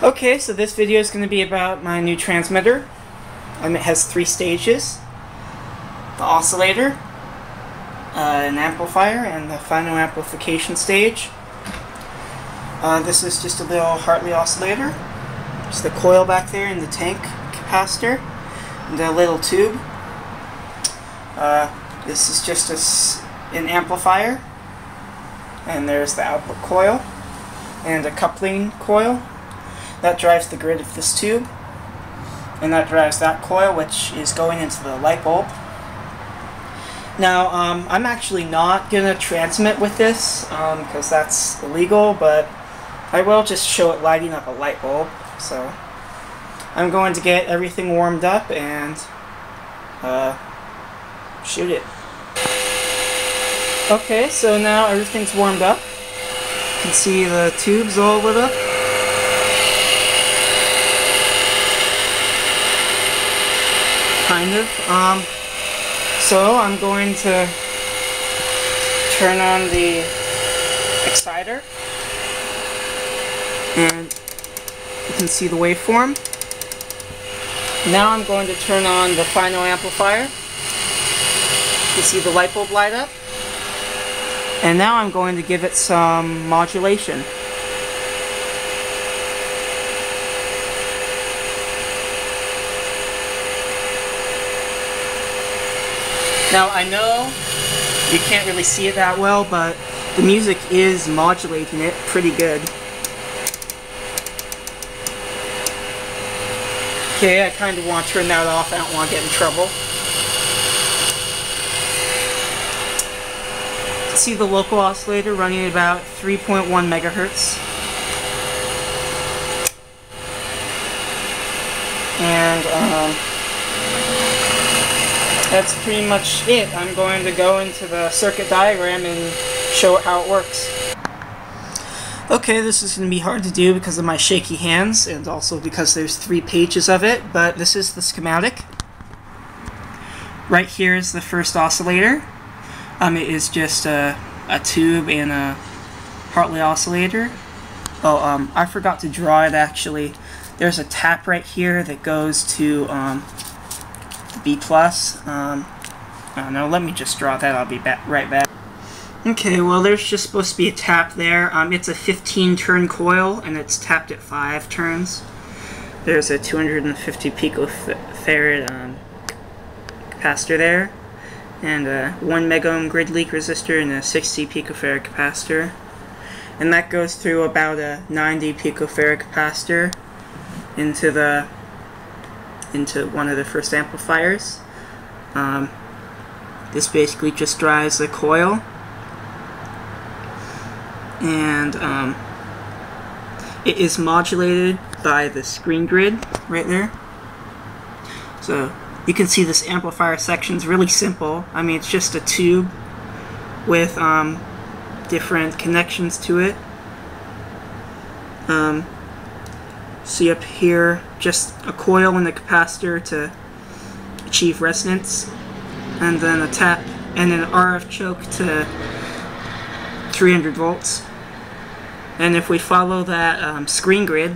Okay, so this video is going to be about my new transmitter. Um, it has three stages. The oscillator, uh, an amplifier, and the final amplification stage. Uh, this is just a little Hartley oscillator. Just the coil back there in the tank capacitor. And a little tube. Uh, this is just a, an amplifier. And there's the output coil. And a coupling coil that drives the grid of this tube. And that drives that coil, which is going into the light bulb. Now, um, I'm actually not going to transmit with this, because um, that's illegal, but I will just show it lighting up a light bulb. So, I'm going to get everything warmed up and uh, shoot it. Okay, so now everything's warmed up. You can see the tubes all lit up. Kind of. Um, so I'm going to turn on the exciter and you can see the waveform. Now I'm going to turn on the final amplifier. You see the light bulb light up. And now I'm going to give it some modulation. Now I know you can't really see it that well, but the music is modulating it pretty good. Okay, I kind of want to turn that off. I don't want to get in trouble. See the local oscillator running at about 3.1 megahertz. And, um, that's pretty much it. I'm going to go into the circuit diagram and show how it works. Okay, this is going to be hard to do because of my shaky hands and also because there's three pages of it, but this is the schematic. Right here is the first oscillator. Um, it is just a, a tube and a Hartley oscillator. Oh, um, I forgot to draw it actually. There's a tap right here that goes to um, B plus. Um, I don't know, let me just draw that, I'll be back, right back. Okay, well there's just supposed to be a tap there. Um, it's a 15 turn coil and it's tapped at 5 turns. There's a 250 picofarad um, capacitor there. And a 1 megohm grid leak resistor and a 60 picofarad capacitor. And that goes through about a 90 picofarad capacitor into the into one of the first amplifiers. Um, this basically just drives the coil and um, it is modulated by the screen grid right there. So you can see this amplifier section is really simple. I mean it's just a tube with um, different connections to it. Um, See up here, just a coil and a capacitor to achieve resonance, and then a tap and an RF choke to 300 volts. And if we follow that um, screen grid,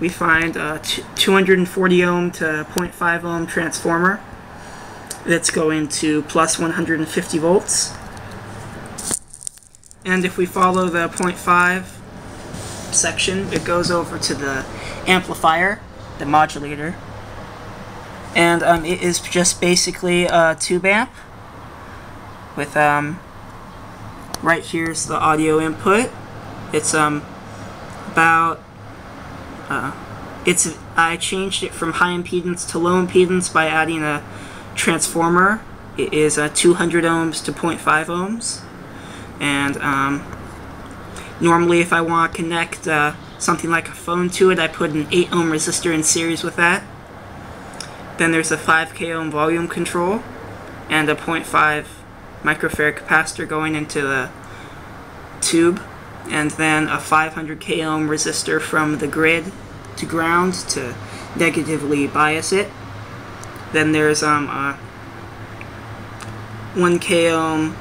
we find a 240 ohm to 0.5 ohm transformer that's going to plus 150 volts. And if we follow the 0.5 section, it goes over to the amplifier, the modulator, and um, it is just basically a tube amp with um, right here's the audio input. It's um about uh, it's I changed it from high impedance to low impedance by adding a transformer. It is a 200 ohms to 0.5 ohms, and um, Normally if I want to connect uh, something like a phone to it, I put an 8 ohm resistor in series with that. Then there's a 5k ohm volume control and a 0.5 microfarad capacitor going into the tube and then a 500k ohm resistor from the grid to ground to negatively bias it. Then there's um, a 1k ohm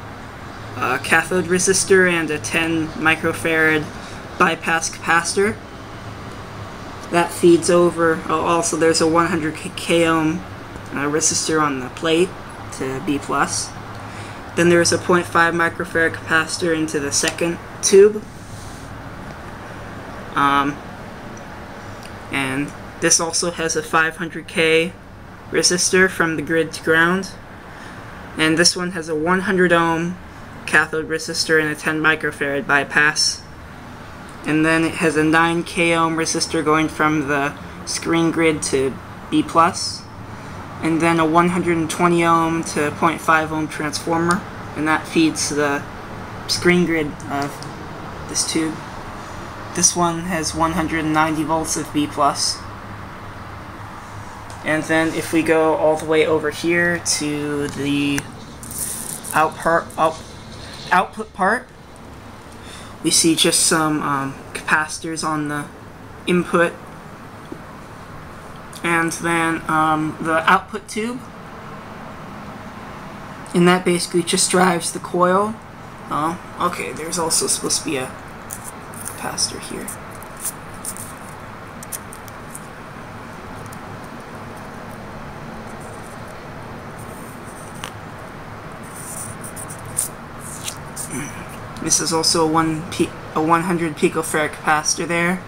uh, cathode resistor and a 10 microfarad bypass capacitor that feeds over. Oh, also, there's a 100 k ohm uh, resistor on the plate to B plus. Then there's a 0.5 microfarad capacitor into the second tube. Um, and this also has a 500k resistor from the grid to ground. And this one has a 100 ohm cathode resistor and a 10 microfarad bypass. And then it has a 9 k ohm resistor going from the screen grid to B+. And then a 120 ohm to 0.5 ohm transformer. And that feeds the screen grid of this tube. This one has 190 volts of B+. And then if we go all the way over here to the out part, out, output part, we see just some um, capacitors on the input. And then um, the output tube. And that basically just drives the coil. Oh okay there's also supposed to be a capacitor here This is also a one a 100 picofarad capacitor there.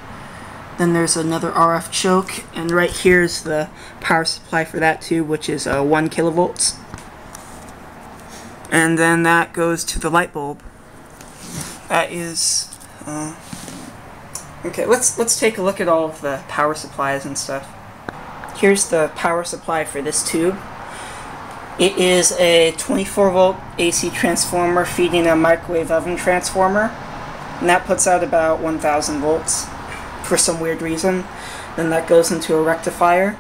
Then there's another RF choke, and right here is the power supply for that tube, which is uh, 1 kilovolts. And then that goes to the light bulb. That is. Uh, okay, let's let's take a look at all of the power supplies and stuff. Here's the power supply for this tube. It is a 24 volt AC transformer feeding a microwave oven transformer. And that puts out about 1000 volts for some weird reason. Then that goes into a rectifier,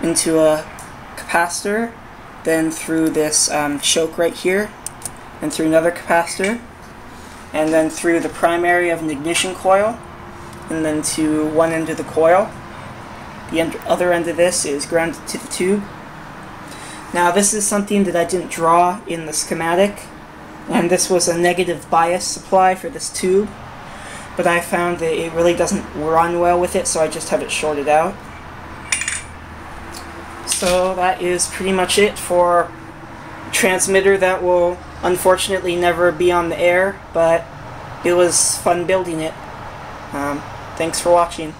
into a capacitor, then through this um, choke right here, and through another capacitor, and then through the primary of an ignition coil, and then to one end of the coil. The other end of this is grounded to the tube, now this is something that I didn't draw in the schematic, and this was a negative bias supply for this tube, but I found that it really doesn't run well with it, so I just have it shorted out. So that is pretty much it for transmitter that will unfortunately never be on the air, but it was fun building it. Um, thanks for watching.